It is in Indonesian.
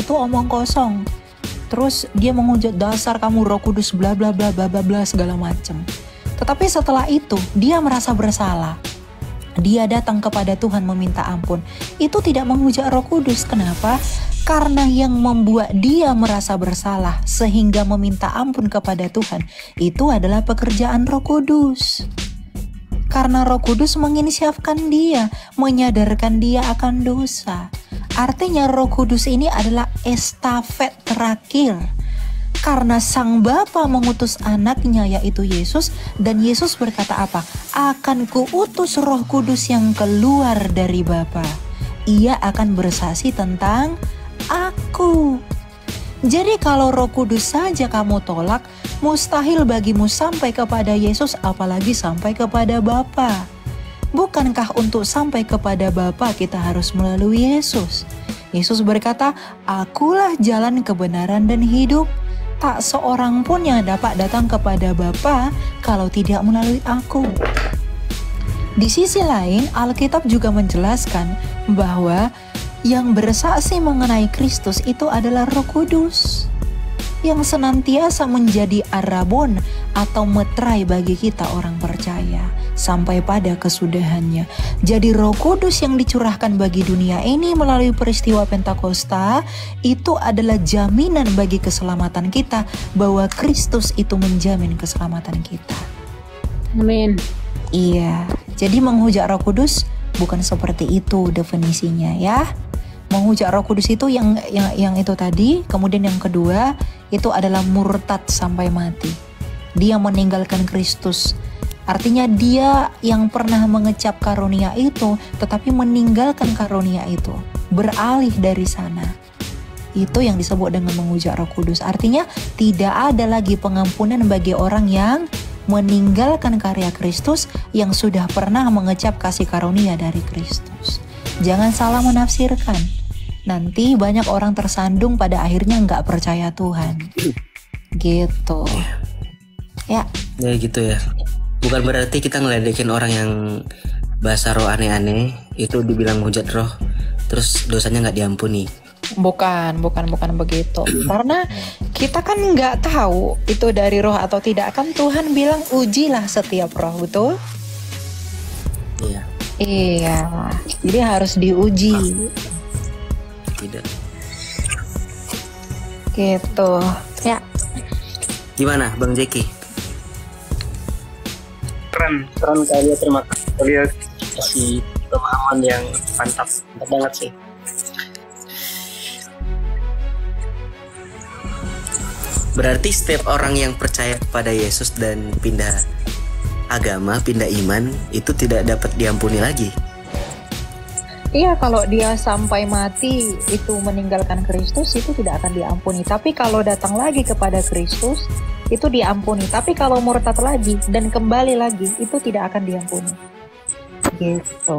itu omong kosong. Terus dia menghujat dasar kamu Roh Kudus bla bla bla bla bla bla segala macam. Tetapi setelah itu dia merasa bersalah. Dia datang kepada Tuhan meminta ampun. Itu tidak menghujat Roh Kudus. Kenapa? Karena yang membuat dia merasa bersalah sehingga meminta ampun kepada Tuhan itu adalah pekerjaan Roh Kudus. Karena Roh Kudus menginisiafkan dia, menyadarkan dia akan dosa. Artinya Roh Kudus ini adalah estafet terakhir. Karena sang Bapa mengutus anaknya yaitu Yesus dan Yesus berkata apa? Akan kuutus Roh Kudus yang keluar dari Bapa. Ia akan bersaksi tentang aku. Jadi kalau Roh Kudus saja kamu tolak, mustahil bagimu sampai kepada Yesus apalagi sampai kepada Bapa. Bukankah untuk sampai kepada Bapa kita harus melalui Yesus? Yesus berkata, "Akulah jalan kebenaran dan hidup. Tak seorang pun yang dapat datang kepada Bapa kalau tidak melalui aku." Di sisi lain, Alkitab juga menjelaskan bahwa yang bersaksi mengenai Kristus itu adalah Roh Kudus yang senantiasa menjadi arabon atau metrai bagi kita orang percaya sampai pada kesudahannya. Jadi Roh Kudus yang dicurahkan bagi dunia ini melalui peristiwa Pentakosta itu adalah jaminan bagi keselamatan kita bahwa Kristus itu menjamin keselamatan kita. Amin. Iya, jadi menghujat Roh Kudus bukan seperti itu definisinya ya menghujat Roh Kudus itu yang yang yang itu tadi, kemudian yang kedua itu adalah murtad sampai mati. Dia meninggalkan Kristus. Artinya dia yang pernah mengecap karunia itu tetapi meninggalkan karunia itu, beralih dari sana. Itu yang disebut dengan menghujat Roh Kudus. Artinya tidak ada lagi pengampunan bagi orang yang meninggalkan karya Kristus yang sudah pernah mengecap kasih karunia dari Kristus. Jangan salah menafsirkan. Nanti banyak orang tersandung pada akhirnya nggak percaya Tuhan. Gitu. Ya. Ya gitu ya bukan berarti kita ngeledekin orang yang bahasa roh aneh-aneh itu dibilang hujat roh terus dosanya nggak diampuni. Bukan bukan bukan begitu. Karena kita kan nggak tahu itu dari roh atau tidak. Kan Tuhan bilang ujilah setiap roh betul? Iya. Iya. Jadi harus diuji. Tidak. Gitu. Ya. Gimana bang Jeki keren. Keren kalian terima kasih. Kalian kasih pemahaman yang mantap. Mantap banget sih. Berarti setiap orang yang percaya kepada Yesus dan pindah agama, pindah iman, itu tidak dapat diampuni lagi. Iya, kalau dia sampai mati itu meninggalkan Kristus itu tidak akan diampuni. Tapi kalau datang lagi kepada Kristus itu diampuni. Tapi kalau murtad lagi dan kembali lagi itu tidak akan diampuni. Gitu.